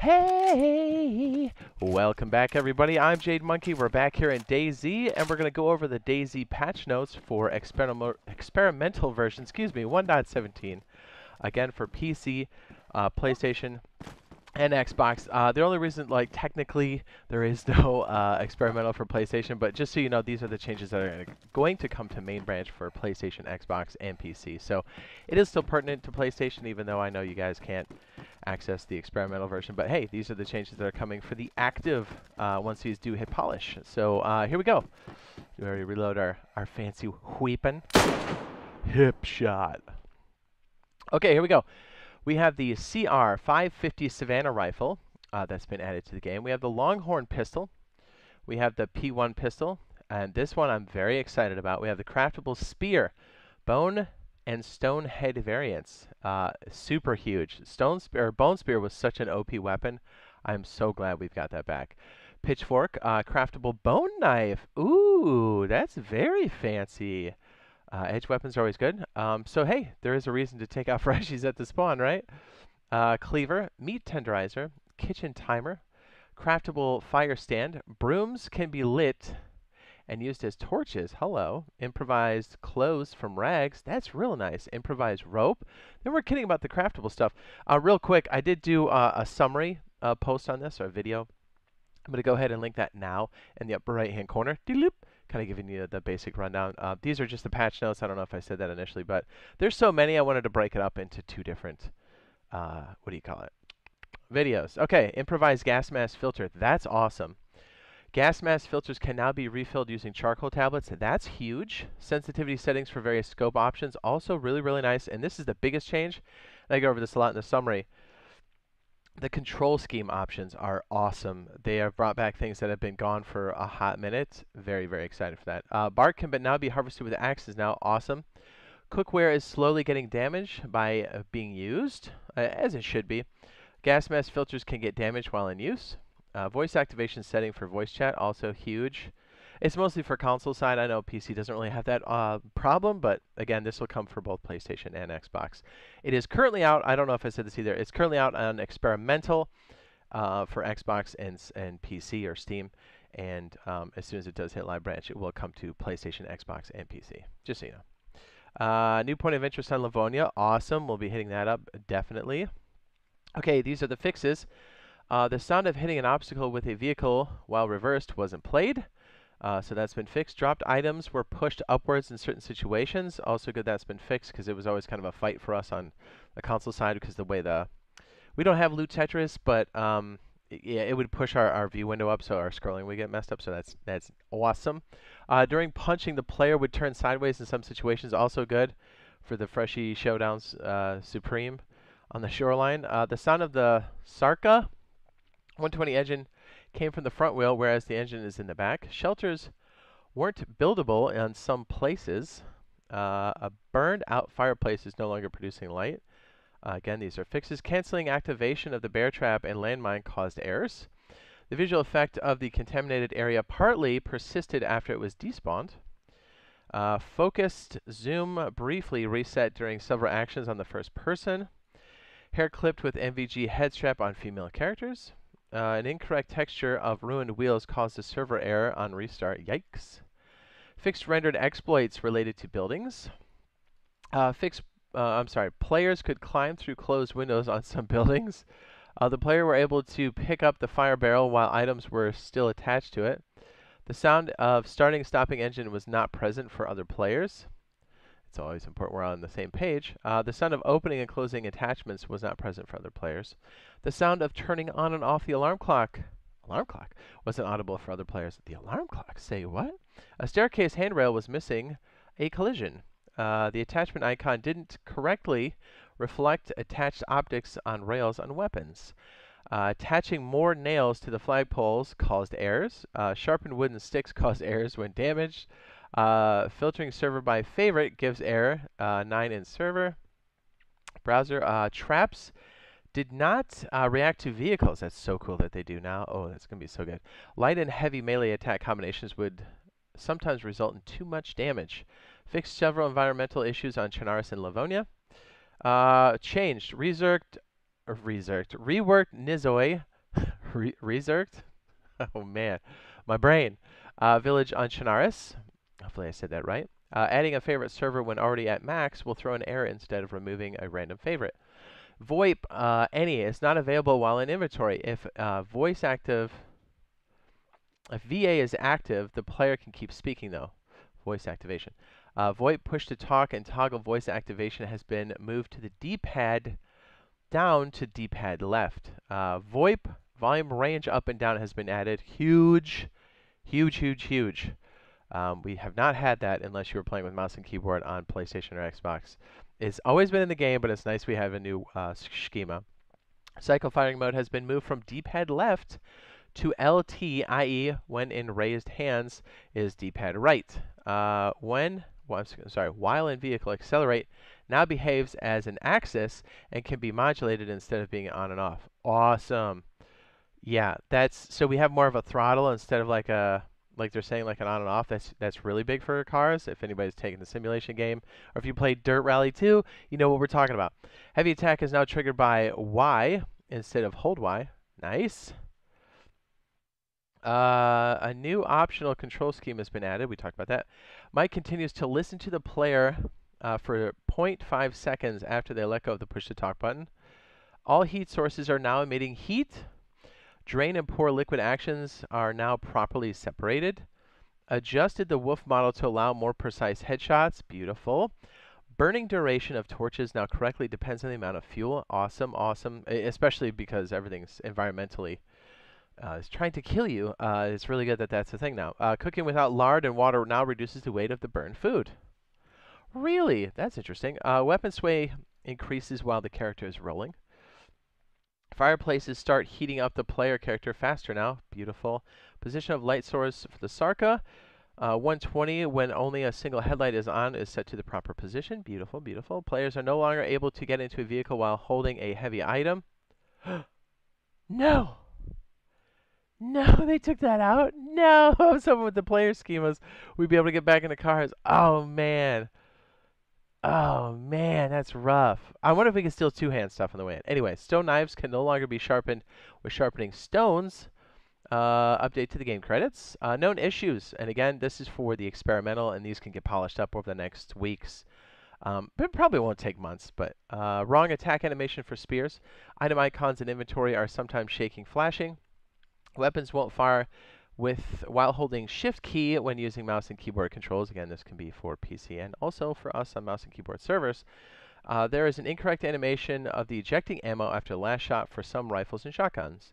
Hey! Welcome back, everybody. I'm Jade Monkey. We're back here in DayZ, and we're going to go over the DayZ patch notes for experimental, experimental version, excuse me, 1.17. Again, for PC, uh, PlayStation, and Xbox. Uh, the only reason, like, technically, there is no uh, experimental for PlayStation, but just so you know, these are the changes that are going to come to main branch for PlayStation, Xbox, and PC. So it is still pertinent to PlayStation, even though I know you guys can't access the experimental version. But hey, these are the changes that are coming for the active uh, once these do hit polish. So uh, here we go. We already reload our, our fancy weapon. Hip shot. Okay, here we go. We have the CR 550 Savannah rifle uh, that's been added to the game. We have the Longhorn pistol. We have the P1 pistol. And this one I'm very excited about. We have the craftable spear. Bone and stone head variants. Uh, super huge. Stone spear, bone spear was such an OP weapon. I'm so glad we've got that back. Pitchfork, uh, craftable bone knife. Ooh, that's very fancy. Uh, edge weapons are always good. Um, so hey, there is a reason to take out freshies at the spawn, right? Uh, cleaver, meat tenderizer, kitchen timer, craftable fire stand. Brooms can be lit and used as torches. Hello. Improvised clothes from rags. That's real nice. Improvised rope. Then we're kidding about the craftable stuff. Uh, real quick, I did do uh, a summary uh, post on this, or a video. I'm going to go ahead and link that now in the upper right hand corner. Kind of giving you the basic rundown. Uh, these are just the patch notes. I don't know if I said that initially, but there's so many I wanted to break it up into two different, uh, what do you call it? Videos. Okay, improvised gas mask filter. That's awesome. Gas mask filters can now be refilled using charcoal tablets. That's huge. Sensitivity settings for various scope options. Also really, really nice. And this is the biggest change. I go over this a lot in the summary. The control scheme options are awesome. They have brought back things that have been gone for a hot minute. Very, very excited for that. Uh, bark can but now be harvested with axes now. Awesome. Cookware is slowly getting damaged by uh, being used, uh, as it should be. Gas mask filters can get damaged while in use. Uh, voice activation setting for voice chat, also huge. It's mostly for console side. I know PC doesn't really have that uh, problem, but again, this will come for both PlayStation and Xbox. It is currently out. I don't know if I said this either. It's currently out on experimental uh, for Xbox and, and PC or Steam. And um, as soon as it does hit live branch, it will come to PlayStation, Xbox, and PC. Just so you know. Uh, new point of interest on Livonia. Awesome. We'll be hitting that up definitely. Okay, these are the fixes. Uh, the sound of hitting an obstacle with a vehicle while reversed wasn't played. Uh, so that's been fixed. Dropped items were pushed upwards in certain situations. Also good that's been fixed because it was always kind of a fight for us on the console side because the way the... We don't have loot Tetris, but um, yeah, it would push our, our view window up so our scrolling would get messed up. So that's, that's awesome. Uh, during punching, the player would turn sideways in some situations. Also good for the Freshie Showdowns uh, Supreme on the shoreline. Uh, the sound of the Sarka 120 engine came from the front wheel, whereas the engine is in the back. Shelters weren't buildable in some places. Uh, a burned out fireplace is no longer producing light. Uh, again, these are fixes. Canceling activation of the bear trap and landmine caused errors. The visual effect of the contaminated area partly persisted after it was despawned. Uh, focused zoom briefly reset during several actions on the first person. Hair clipped with NVG head strap on female characters. Uh, an incorrect texture of ruined wheels caused a server error on restart. Yikes. Fixed rendered exploits related to buildings. Uh, fixed, uh, I'm sorry, players could climb through closed windows on some buildings. Uh, the player were able to pick up the fire barrel while items were still attached to it. The sound of starting stopping engine was not present for other players. It's always important we're on the same page. Uh, the sound of opening and closing attachments was not present for other players. The sound of turning on and off the alarm clock alarm clock wasn't audible for other players. The alarm clock? Say what? A staircase handrail was missing a collision. Uh, the attachment icon didn't correctly reflect attached optics on rails on weapons. Uh, attaching more nails to the flagpoles caused errors. Uh, sharpened wooden sticks caused errors when damaged. Uh, filtering server by favorite gives error. Uh, 9 in server. Browser. Uh, traps did not uh, react to vehicles. That's so cool that they do now. Oh, that's going to be so good. Light and heavy melee attack combinations would sometimes result in too much damage. Fixed several environmental issues on Chernarus and Livonia. Uh, changed. Resurged, or reworked Nizoi Re oh man, my brain. Uh, village on Chernarus. Hopefully I said that right. Uh, adding a favorite server when already at max will throw an error instead of removing a random favorite. VoIP uh, any is not available while in inventory. If uh, voice active, if VA is active, the player can keep speaking though. Voice activation. Uh, VoIP push to talk and toggle voice activation has been moved to the D-pad down to D-pad left. Uh, VoIP volume range up and down has been added. Huge, huge, huge, huge. Um, we have not had that unless you were playing with mouse and keyboard on PlayStation or Xbox. It's always been in the game, but it's nice we have a new uh, schema. Cycle firing mode has been moved from D-pad left to LT, i.e., when in raised hands is D-pad right. Uh, when, well, sorry, while in vehicle accelerate now behaves as an axis and can be modulated instead of being on and off. Awesome. Yeah, that's so we have more of a throttle instead of like a like they're saying like an on and off. That's that's really big for cars. If anybody's taken the simulation game, or if you played Dirt Rally 2, you know what we're talking about. Heavy attack is now triggered by Y instead of hold Y. Nice. Uh, a new optional control scheme has been added. We talked about that. Mic continues to listen to the player uh, for 0.5 seconds after they let go of the push to talk button. All heat sources are now emitting heat Drain and pour liquid actions are now properly separated. Adjusted the wolf model to allow more precise headshots. Beautiful. Burning duration of torches now correctly depends on the amount of fuel. Awesome, awesome. Especially because everything's environmentally uh, is trying to kill you. Uh, it's really good that that's a thing now. Uh, cooking without lard and water now reduces the weight of the burned food. Really? That's interesting. Uh, weapon sway increases while the character is rolling. Fireplaces start heating up the player character faster now. Beautiful. Position of light source for the Sarka. Uh, 120 when only a single headlight is on is set to the proper position. Beautiful, beautiful. Players are no longer able to get into a vehicle while holding a heavy item. no! No, they took that out. No, someone with the player schemas, we'd be able to get back in the cars. Oh man. Oh man, that's rough. I wonder if we can steal two-hand stuff on the way in. Anyway, stone knives can no longer be sharpened with sharpening stones. Uh, update to the game credits. Uh, known issues, and again, this is for the experimental, and these can get polished up over the next weeks. Um, but it probably won't take months, but uh, wrong attack animation for spears. Item icons in inventory are sometimes shaking flashing. Weapons won't fire with while holding shift key when using mouse and keyboard controls. Again, this can be for PC and also for us on mouse and keyboard servers. Uh, there is an incorrect animation of the ejecting ammo after last shot for some rifles and shotguns.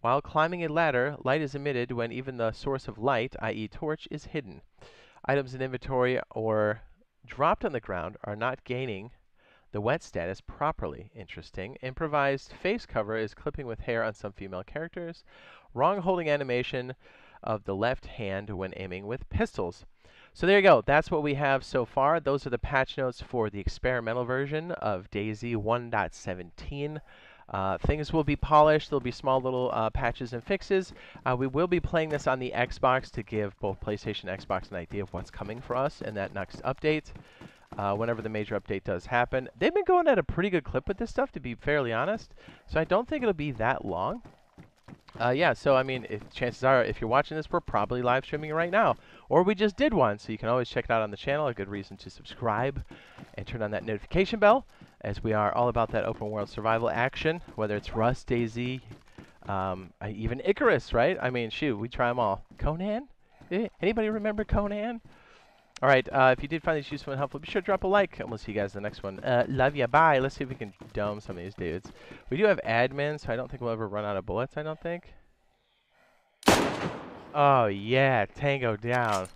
While climbing a ladder, light is emitted when even the source of light, i.e. torch, is hidden. Items in inventory or dropped on the ground are not gaining the wet status properly. Interesting. Improvised face cover is clipping with hair on some female characters. Wrong holding animation of the left hand when aiming with pistols. So there you go. That's what we have so far. Those are the patch notes for the experimental version of DayZ 1.17. Uh, things will be polished. There'll be small little uh, patches and fixes. Uh, we will be playing this on the Xbox to give both PlayStation and Xbox an idea of what's coming for us in that next update. Uh, whenever the major update does happen. They've been going at a pretty good clip with this stuff, to be fairly honest. So I don't think it'll be that long. Uh, yeah, so I mean, if, chances are, if you're watching this, we're probably live streaming right now. Or we just did one, so you can always check it out on the channel. A good reason to subscribe and turn on that notification bell, as we are all about that open world survival action, whether it's Rust, DayZ, um, even Icarus, right? I mean, shoot, we try them all. Conan? Eh, anybody remember Conan? All right, uh, if you did find this useful and helpful, be sure to drop a like, and we'll see you guys in the next one. Uh, love ya, bye. Let's see if we can dome some of these dudes. We do have admins, so I don't think we'll ever run out of bullets, I don't think. Oh, yeah, tango down.